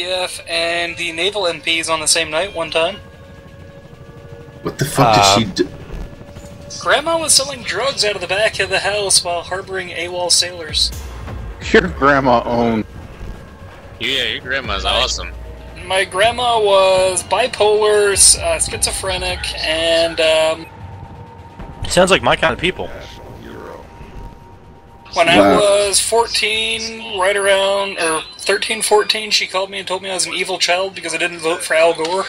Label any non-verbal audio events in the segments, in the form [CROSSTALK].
PF and the naval MPs on the same night one time. What the fuck Uh, did she do? Grandma was selling drugs out of the back of the house while harboring AWOL sailors. Your grandma owned. Yeah, your grandma's awesome. My grandma was bipolar, uh, schizophrenic, and um, Sounds like my kind of people. When I was 14, right around, or 13, 14, she called me and told me I was an evil child because I didn't vote for Al Gore.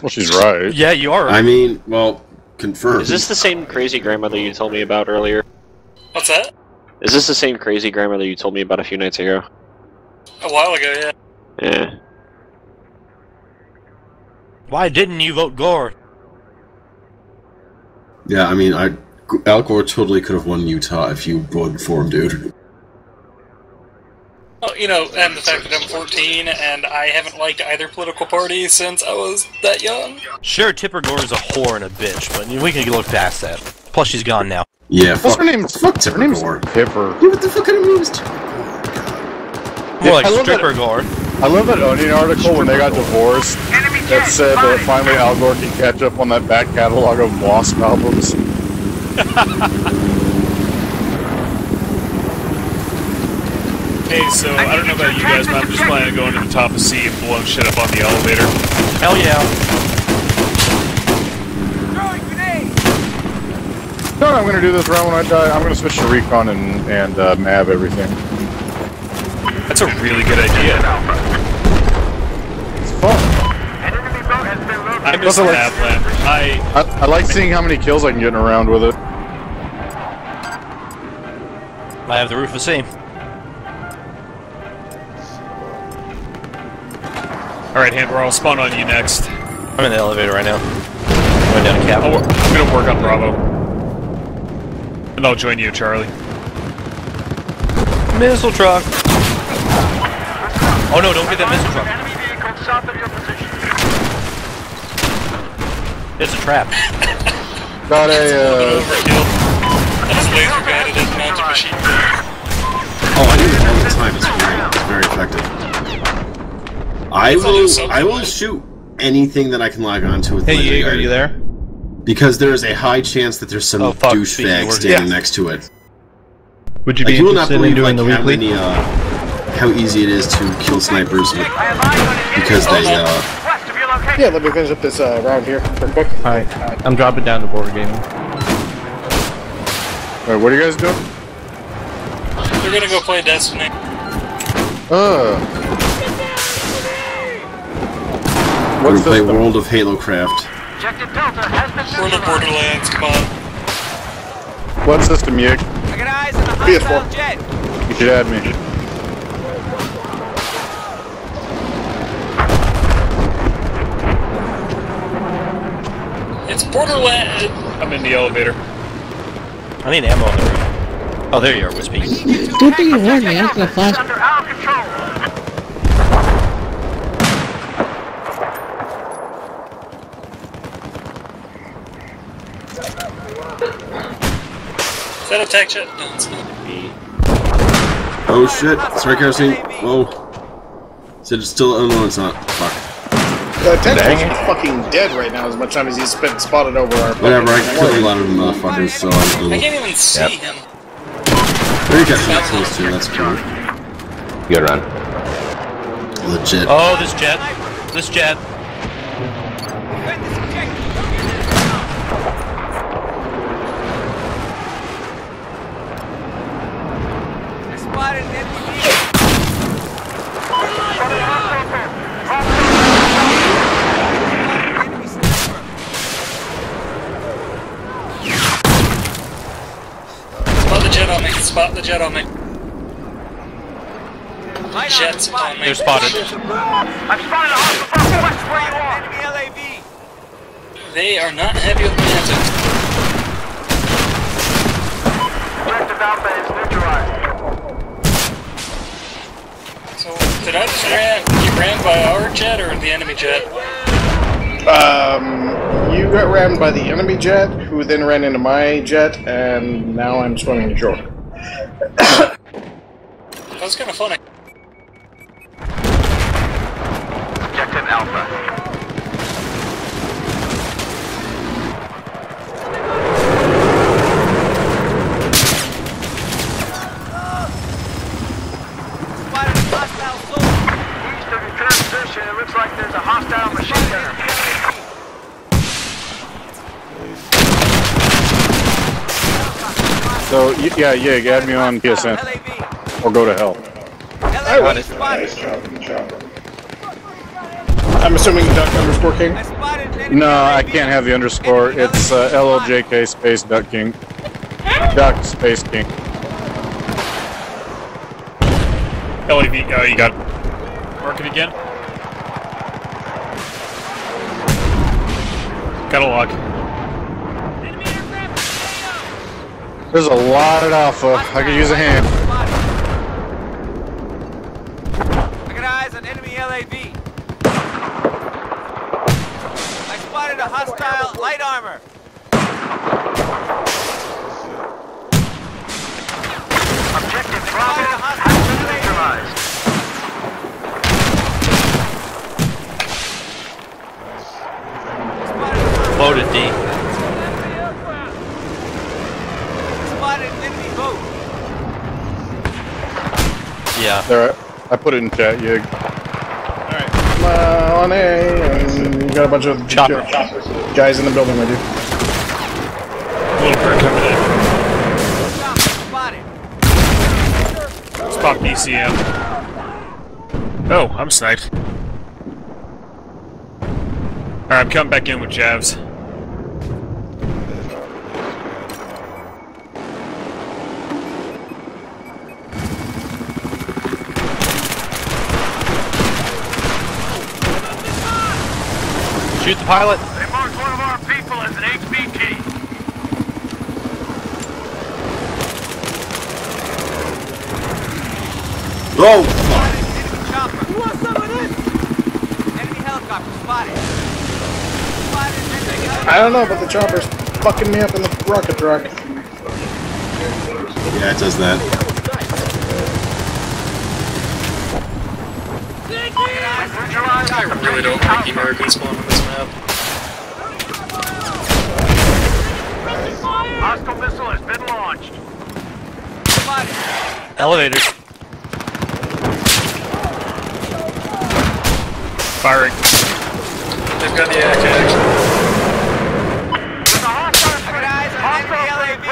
Well, she's right. Yeah, you are. I mean, well, confirmed. Is this the same crazy grandmother you told me about earlier? What's that? Is this the same crazy grandmother you told me about a few nights ago? A while ago, yeah. Yeah. Why didn't you vote Gore? Yeah, I mean, I Al Gore totally could have won Utah if you voted for him, dude. Well, you know, and the fact that I'm 14 and I haven't liked either political party since I was that young. Sure, Tipper Gore is a whore and a bitch, but we can look past that. Plus, she's gone now. Yeah, What's fuck, her name? fuck Her Tipper name's Gore. Pipper. Yeah, what the fuck kind of name is Tipper More like I love that- Stripper Gore. I love that Onion article when they got divorced that said that finally Al Gore can catch up on that back catalog of Wasp albums. Hey, so I don't know about you guys, but I'm just planning on going to the top of C and blowing shit up on the elevator. Hell yeah. No, I'm gonna do this round when I die. I'm gonna switch to Recon and, and uh, Mav everything. That's a really good idea. It's fun. I miss Nothing like- I I, I like seeing how many kills I can get in a round with it. I have the roof the same. Alright, Hammer, I'll spawn on you next. I'm in the elevator right now. Going down to cap. I'll wor- I'm gonna work on Bravo. And I'll join you, Charlie. Missile truck. Oh no, don't get that missile truck. It's a trap. Got a, uh, Overkill. That is laser guided as mounted machine gun. Oh, I do it all the time. It's great. It's very effective. I will. I will shoot anything that I can log onto with Hey, laser Yeager, are you there? Because there is a high chance that there's some Oh, douchebag standing Yeah. next to it. Would you Like, be you will not interested in believe doing like the how weekly? many, uh, how easy it is to kill snipers with, because they, uh, Yeah, let me finish up this uh, round here real quick. Alright, I'm dropping down to board gaming. wait, what are you guys doing? They're gonna go play Destiny. Uh. we're gonna play this? World of Halo Craft. World of Borderlands, come on. What system, Yig? PS4. You should add me. It's Borderlands. I'm in the elevator. I need ammo on the roof. Oh, there you are, Wispy. Good thing you warned me. I was gonna flash. Is that a tech jet? No, it's not. Oh shit! Strike kerosene. Whoa. Said it's still. Oh no, it's not. Fuck. Uh, Tentacle's fucking dead right now as much time as he's been spotted over our Whatever. I killed a lot of motherfuckers, so I'm I can't even see him. There you got shot kills too. That's cool. Good run. Legit. Oh, this jet. This jet. Jet on me. Spot the jet on me. Jets on me. They're spotted. They are not heavy with antics. So, did I just ran, get ran by our jet or the enemy jet? Um, you got rammed by the enemy jet, who then ran into my jet, and now I'm swimming to shore. That was kind of funny. So, y- yeah, yeah, add me on PSN. Or go to hell. I'm assuming Duck underscore King. No, I can't have the underscore. It's uh, LOJK space Duck King. Duck space King. LAV, oh, you got Mark it again? Got a log. There's a lot of alpha. I could use a hand. I got eyes on enemy LAV. I spotted a hostile light armor. Objective Bravo neutralized. Loaded D. Spotted an enemy boat. Yeah. There, I put it in chat, Yig. Come on, hey, you got a bunch of Chopper. guys in the building, my dude. Little bird coming in. Spotted. Let's pop BCM. Oh, I'm sniped. Alright, I'm coming back in with Javs. Shoot the pilot. They marked one of our people as an HVT. Oh, fuck. Chopper. Who wants some of this? Enemy helicopter spotted. Spotted. I don't know, but the chopper's fucking me up in the rocket truck. Yeah, it does that. I really don't like American spawn on this map. Hostile missile has been launched. Spotted. Elevators. Firing. They've got the AK actually. I got eyes on enemy LAV.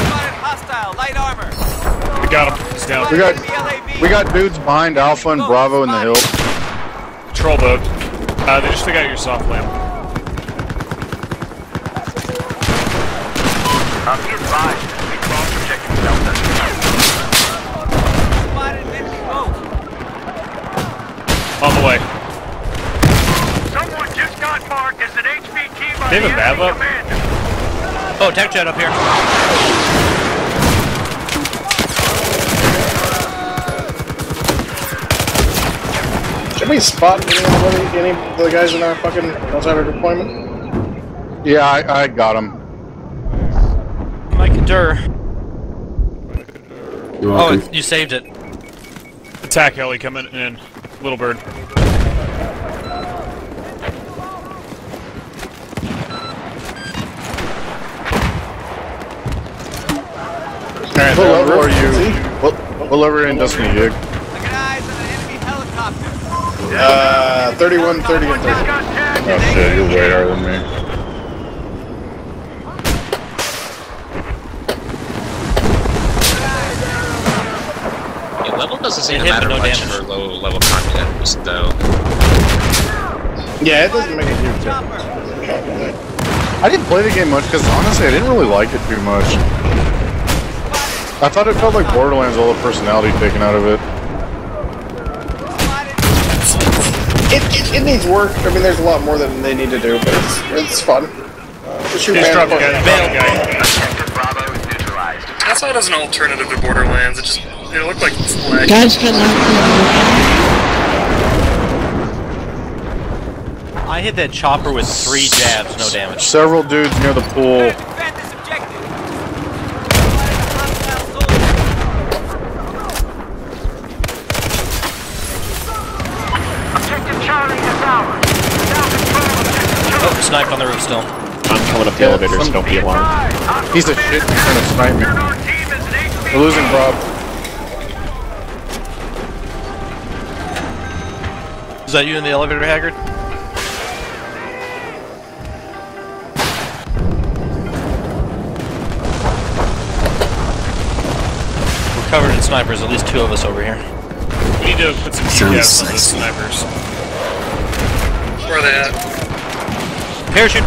Spotted hostile light armor. We got him. He's down. We got, we got dudes behind Alpha and Bravo in the hill. Patrol boat. Uh, they just took out your SOFLAM. Be advised. We cross protecting Delta. Spotted enemy boat. On the way. Someone just got marked as an HVT by They have a the up? commander. Oh, tech jet up here. We spot anybody, any of the guys in our fucking outside our deployment? Yeah, I, I got him. Mike Dur. Oh, it, you saved it. Attack heli coming in. Little bird. Alright, what level are you? What, what level are you in Destiny, Yig? I got eyes on an enemy helicopter. Uh, 31, 30, and 30. Oh shit, you're way higher than me. Yeah, level doesn't seem It to matter no much damage. for low level content, though. Yeah, it doesn't make a huge difference. I didn't play the game much because honestly, I didn't really like it too much. I thought it felt like Borderlands, all the personality taken out of it. Spotted. It, it, it needs work. I mean, there's a lot more than they need to do, but it's, it's fun. Uh, just shoot man drop guy. fucking- Drop the guy. Objective Bravo is neutralized. I saw it as an alternative to Borderlands. It just it looked like flag. Guys can knock I hit that chopper with three Javs, no damage. Several dudes near the pool. Defend this objective. Spotted a hostile soldier. Sniped on the roof still. I'm coming up the Yeah, elevators, some- don't be alarmed. Piece of shit trying to snipe me. We're losing Bob. Is that you in the elevator, Haggard? We're covered in snipers, at least two of us over here. We need to put some Sounds on those snipers. Where are they at? Parachute!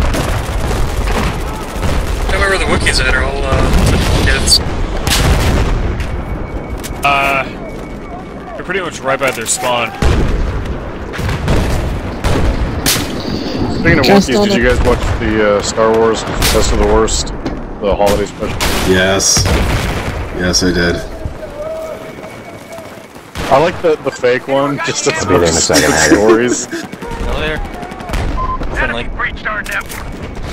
Tell me where the Wookiees at, or I'll, uh, kids. Uh, they're pretty much right by their spawn. Speaking of Just Wookiees, on did you guys watch the uh, Star Wars Best of the Worst, the holiday special? Yes. Yes, I did. I like the the fake one, just to I'll be there in a [LAUGHS] second, Haggard. stories. Elevator. Friendly.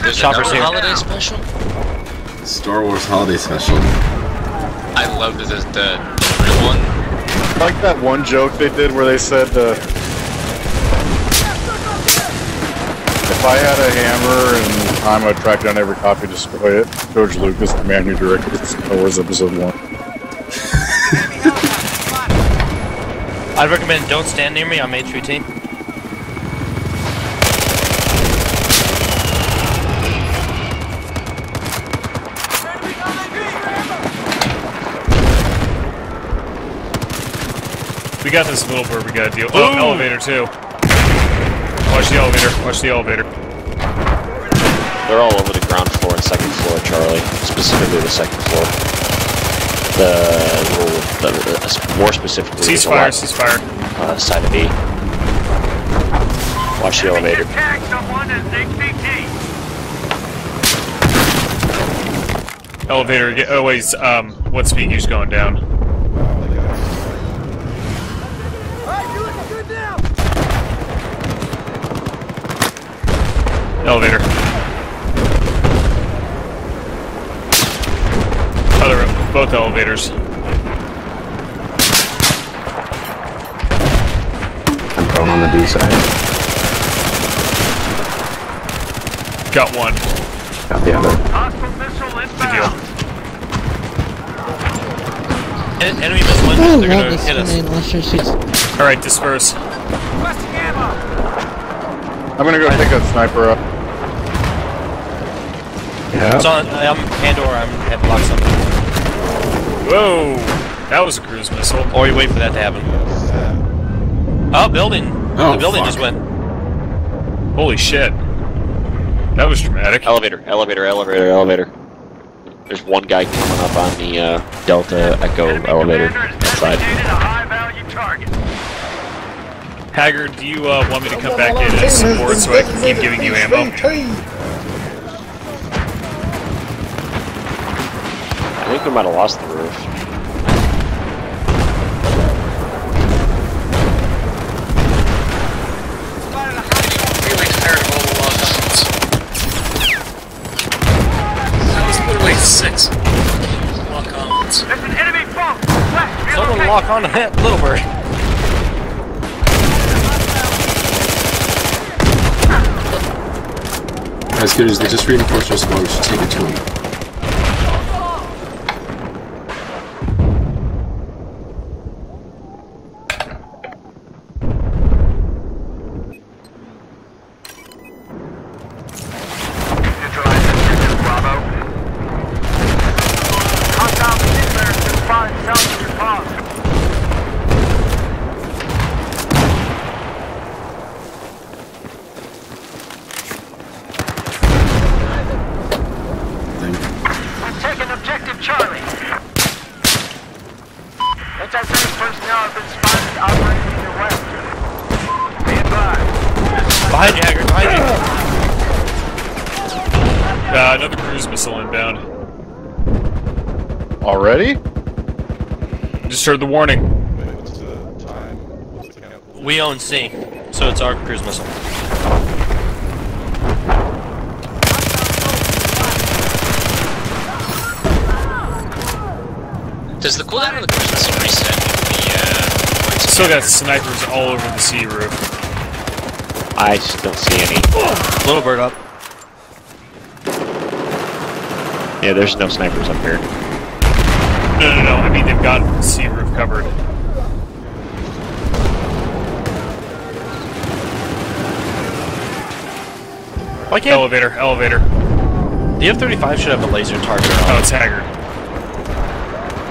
There's Chopper's here. holiday special. Star Wars Holiday Special. I loved the the, the real one. I like that one joke they did where they said, uh, if I had a hammer and time, I'd track down every copy and destroy it. George Lucas, the man who directed Star Wars Episode 1. [LAUGHS] I'd recommend don't stand near me, I'm HVT. We got this little bird we gotta deal. Oh, elevator too. Watch the elevator. Watch the elevator. They're all over the ground floor and second floor, Charlie. Specifically the second floor. The little, the, the, more specifically, there's a Ceasefire. lot, Ceasefire. uh, side of B. Watch the elevator. Elevator. Get, oh wait. Um, what speed he's going down? Elevator. Other, both elevators. I'm prone on the B side. Got one. Got the other. Good deal. En- enemy missile I engines, they're love gonna this hit us. main Lester. All right, disperse. I'm gonna go pick that sniper up. It's on, I'm Pandora, I'm at block something. Whoa, that was a cruise missile. Or you wait for that to happen. Oh, building. Oh, the building fuck. just went. Holy shit. That was dramatic. Elevator, elevator, elevator, elevator. There's one guy coming up on the uh, Delta Echo elevator outside. Haggard, do you uh, want me to come back in as support so I can keep giving you ammo? Think we might have lost the roof. really tired of all the lockouts. That was literally six lockouts. Someone lock onto that little bird. As good as they just reinforced our squad, we should take it to them. Thing. Taking objective Charlie. Anti-tank personnel have been spotted operating in your west. Be advised. Behind you, Haggard, behind you. Uh, another cruise missile inbound. Already? Just heard the warning. We own C, so it's our cruise missile. Does the cooldown on the cruise missile reset with the uh, Still got snipers all over the sea roof. I just don't see any. Little bird up. Yeah, there's no snipers up here. No, no, no. I mean, they've got sea roof covered. Why can't Elevator, elevator. the F-35 should have a laser target Oh, it's Haggard.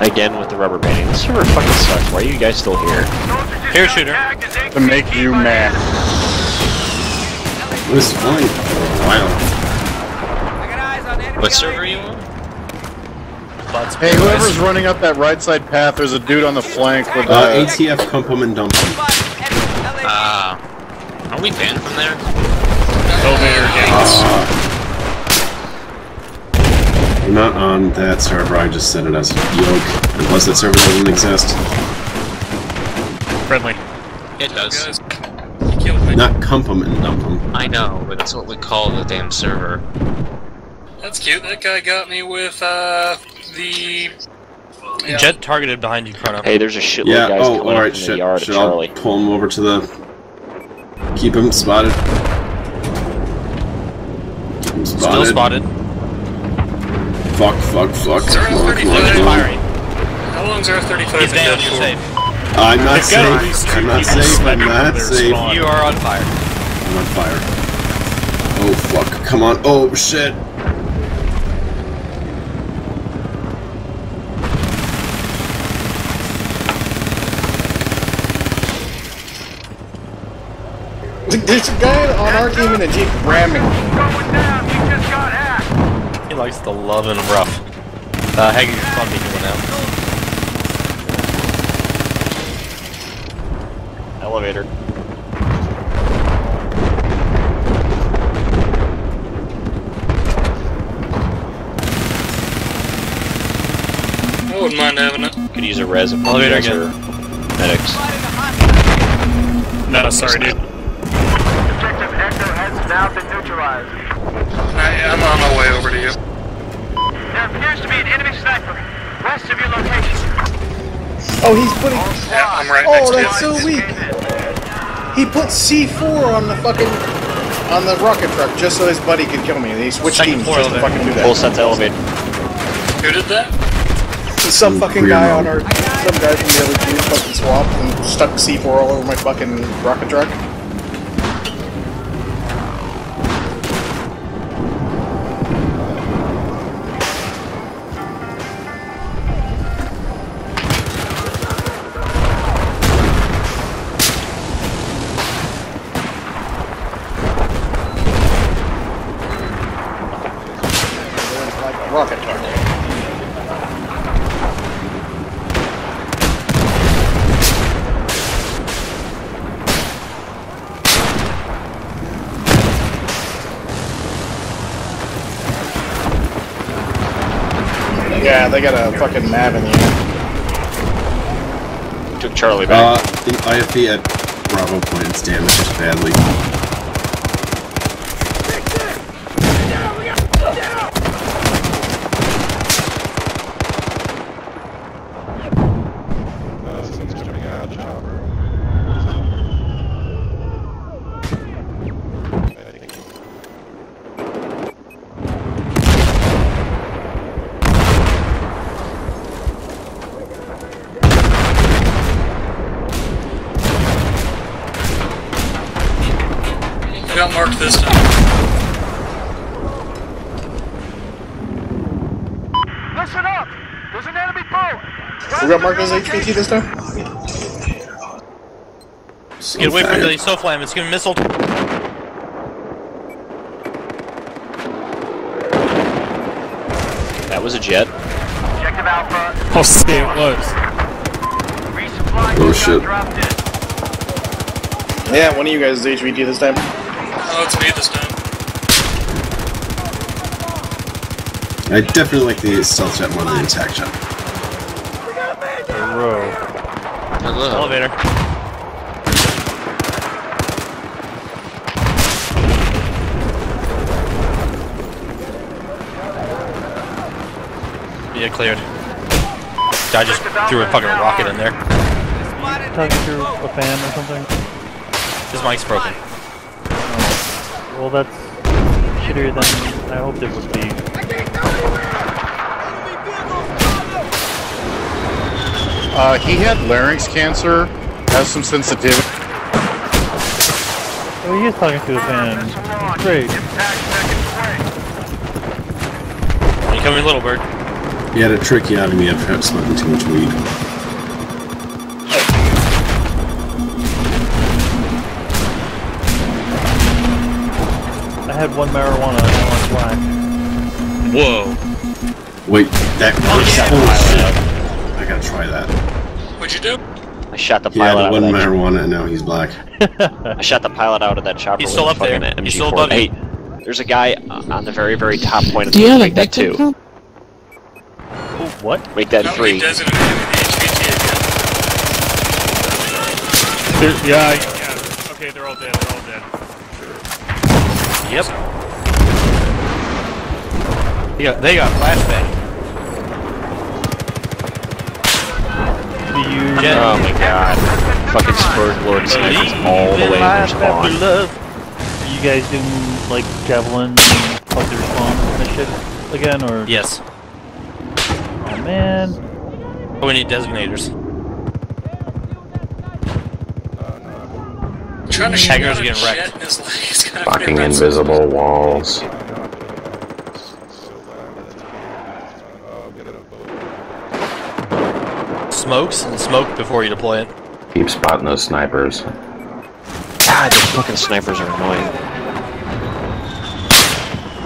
Again with the rubber banding. This server fucking sucks. Why are you guys still here? Parachuter. To make you mad. It was fine for a while. I got eyes on enemy What server are on? Butts. Hey, whoever's running up that right side path, there's a dude on the flank with Uh, uh, ATF Compum and Dumpum. Ah. are we banned from there? Elevator gangs. I'm not on that server, I just set it as yoke. Unless that server doesn't exist. Friendly. It does. Guys, you killed me. Not Compum and Dumpum. I know, but that's what we call the damn server. That's cute. That guy got me with uh the yeah. Jet targeted behind you, Chrono. Hey, there's a shitload Yeah, of guys oh, coming alright, up from shit. the yard Should at I Charlie. pull him over to the... Keep him spotted. Keep him Still spotted. spotted. Fuck, fuck, fuck. Zero Come on, come 35. Firing. How long's our 35 He's down. dead You're safe. I'm not They've got at safe. I'm not safe. I'm not safe. You are on fire. I'm on fire. Oh fuck, come on. Oh shit. There's a guy on our team in a Jeep ramming. He likes the love and rough. Uh, Haggy, you're on me now. Elevator. I wouldn't mind having it. Could use a res if Elevator you guys again. medics. No, sorry, dude. Objective Echo has now been neutralized. I, I'm on my way over to you. There appears to be an enemy sniper west of your location. Oh, he's putting. Yeah, I'm right Oh, to that's so weak. He put C4 on the fucking on the rocket truck just so his buddy could kill me. And he switched Second teams just to fucking do that. Full that. set to elevator. Who did that? Some fucking guy mode. on our, some guy from the other team fucking swapped and stuck C4 all over my fucking rocket truck. Yeah, they got a fucking map in the air. Took Charlie back. Uh, the IFV at Bravo Point is damaged badly. I got marked this time. Listen up! There's an enemy boat! We got marked as HVT this time? So Get away from fat. the SOFLAM. It's giving missile. That was a jet. Objective Alpha, I'll say it was. resupply Oh, shit. Yeah, one of you guys is HVT this time. Oh, it's me this time. I definitely like the stealth jet more than the attack jet. Hello. Elevator. Yeah, cleared. I just threw a fucking rocket in there. Spotted Talking through a fan or something? His mic's broken. Well, that's shittier than I hoped it would be. Uh, he had larynx cancer, has some sensitivity. Oh, he is talking to the fan. Great. Coming, little bird. He had a tricky out of me after smoking too much weed. Had one marijuana and one black. Whoa. Wait, that Oh, yeah. oh, shit. I gotta try that. What'd you do? I shot the He had pilot out one of that. marijuana and now he's black. I shot the pilot out of that chopper. He's still up there. fucking He's still MG4. above. Hey, there's a guy on the very, very top point of Do the you have a Make that two. vector Oh, what? Make that No, three. he does it in the HVT again. There- yeah, yeah. Okay, they're all dead. They're all dead. Yep. They got, they got flashbang. Do you Jet. Oh my god. Fucking Spurred Lord snipers all the way in spawn. love. are you guys doing like javelin healthy response and shit again or Yes. Oh man. Oh, we need designators. Trying to shoot Haggers out are a getting jet wrecked. in his legs. Kind of Fucking invisible walls. Smokes and smoke before you deploy it. Keep spotting those snipers. God, those fucking snipers are annoying.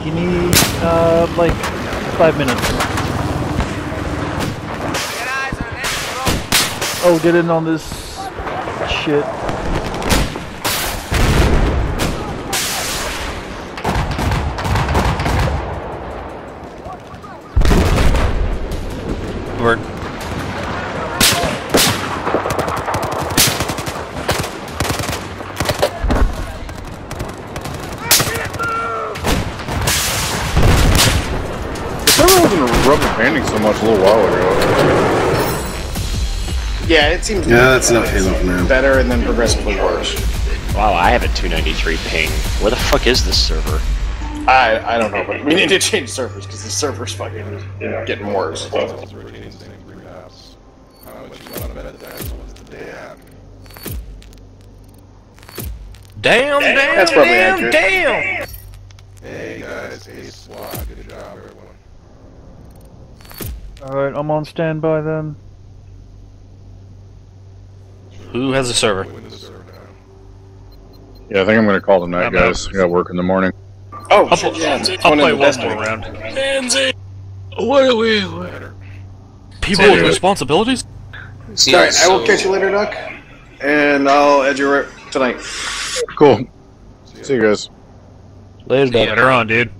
You need uh like five minutes. Oh, get in on this shit. Word. The server wasn't rubber banding so much a little while ago. Yeah, it seems Yeah, that's enough Halo for now. better and then progressively worse. Wow, I have a 293 ping. Where the fuck is this server? I I don't know, but we need to change servers because the server's fucking getting worse. Damn, damn, That's probably damn, accurate. damn! Hey guys, Ace Squad, good job everyone. Alright, I'm on standby then. Who has a server? Yeah, I think I'm gonna call tonight, guys. I got work in the morning. Oh, I'll, shit, yeah, it's I'll one play of the one best more ones. round. Pansy! What are we? People with responsibilities? Alright, I will catch you later, Doc. And I'll edge you right tonight. Cool. See you guys. Later, Later on, dude.